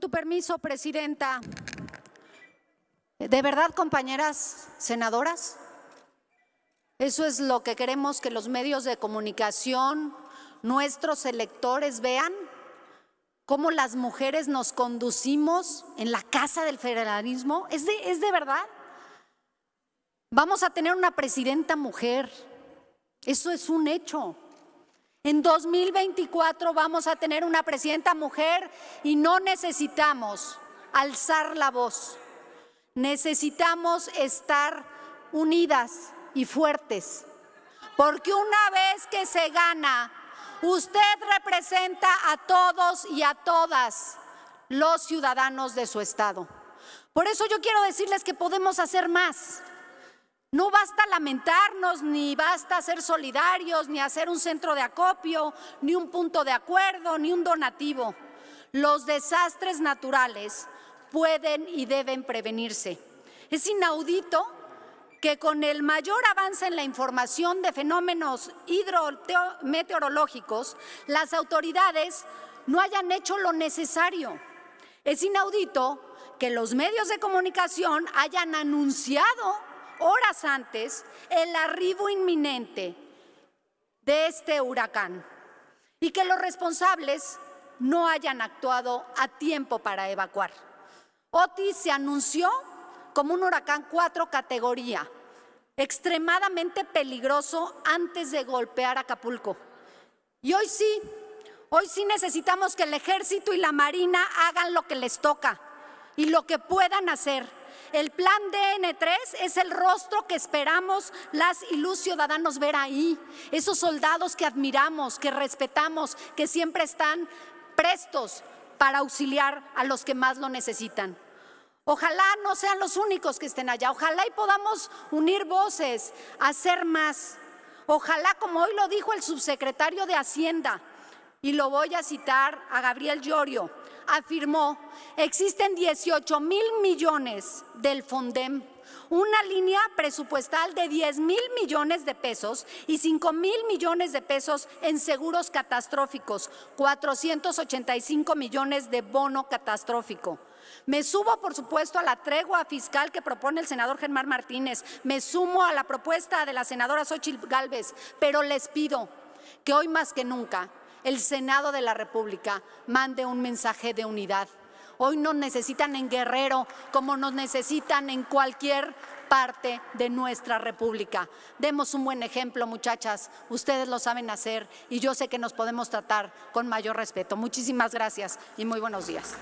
Tu permiso, Presidenta. ¿De verdad, compañeras senadoras? Eso es lo que queremos que los medios de comunicación, nuestros electores vean, cómo las mujeres nos conducimos en la casa del federalismo. ¿Es de, es de verdad? Vamos a tener una presidenta mujer. Eso es un hecho. En 2024 vamos a tener una presidenta mujer y no necesitamos alzar la voz. Necesitamos estar unidas y fuertes. Porque una vez que se gana, usted representa a todos y a todas los ciudadanos de su estado. Por eso yo quiero decirles que podemos hacer más. No basta lamentarnos, ni basta ser solidarios, ni hacer un centro de acopio, ni un punto de acuerdo, ni un donativo. Los desastres naturales pueden y deben prevenirse. Es inaudito que con el mayor avance en la información de fenómenos hidrometeorológicos, las autoridades no hayan hecho lo necesario. Es inaudito que los medios de comunicación hayan anunciado horas antes el arribo inminente de este huracán y que los responsables no hayan actuado a tiempo para evacuar. Otis se anunció como un huracán 4 categoría, extremadamente peligroso antes de golpear Acapulco. Y hoy sí, hoy sí necesitamos que el ejército y la marina hagan lo que les toca y lo que puedan hacer el plan DN3 es el rostro que esperamos las y los ciudadanos ver ahí. Esos soldados que admiramos, que respetamos, que siempre están prestos para auxiliar a los que más lo necesitan. Ojalá no sean los únicos que estén allá. Ojalá y podamos unir voces, hacer más. Ojalá, como hoy lo dijo el subsecretario de Hacienda, y lo voy a citar a Gabriel Llorio, afirmó, existen 18 mil millones del FONDEM, una línea presupuestal de 10 mil millones de pesos y 5 mil millones de pesos en seguros catastróficos, 485 millones de bono catastrófico. Me subo, por supuesto, a la tregua fiscal que propone el senador Germán Martínez. Me sumo a la propuesta de la senadora Xochitl Gálvez, pero les pido que hoy más que nunca el Senado de la República mande un mensaje de unidad. Hoy nos necesitan en Guerrero como nos necesitan en cualquier parte de nuestra República. Demos un buen ejemplo, muchachas. Ustedes lo saben hacer y yo sé que nos podemos tratar con mayor respeto. Muchísimas gracias y muy buenos días.